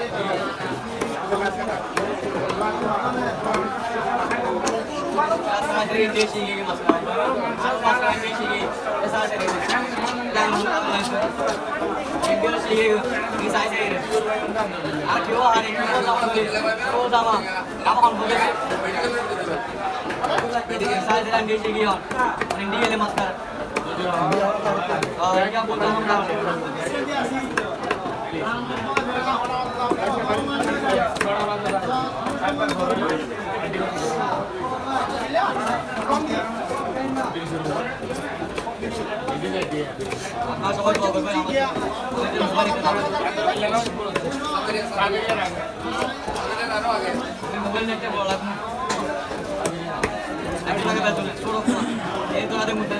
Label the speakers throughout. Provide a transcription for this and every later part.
Speaker 1: Terima kasih. ada yang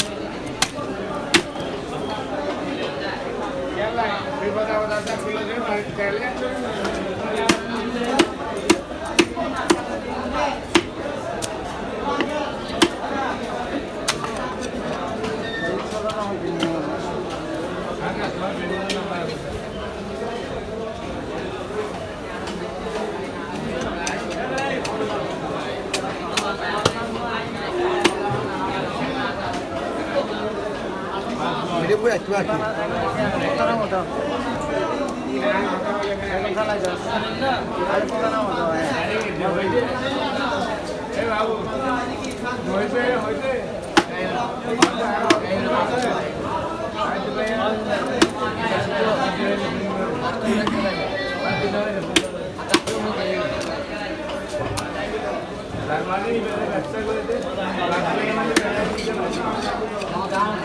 Speaker 1: है একটু একটু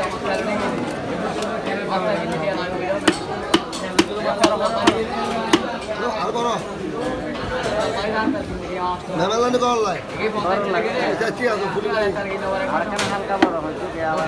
Speaker 1: ব্যবসা করে মেমেলানি করার লাই চাচ্ছি আছে ফুলি
Speaker 2: হালকা বড় হচ্ছে আবার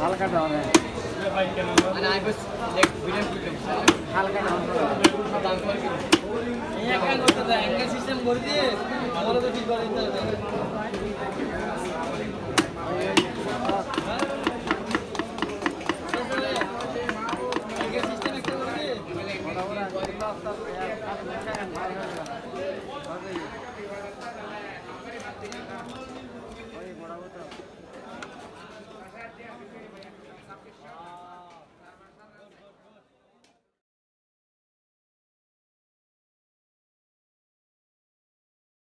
Speaker 2: হালকা হালকা ডাউন
Speaker 3: সিস্টেম করে দিয়ে আমরা তো ঠিক করে দিতে হবে। Yeah, yeah, yeah.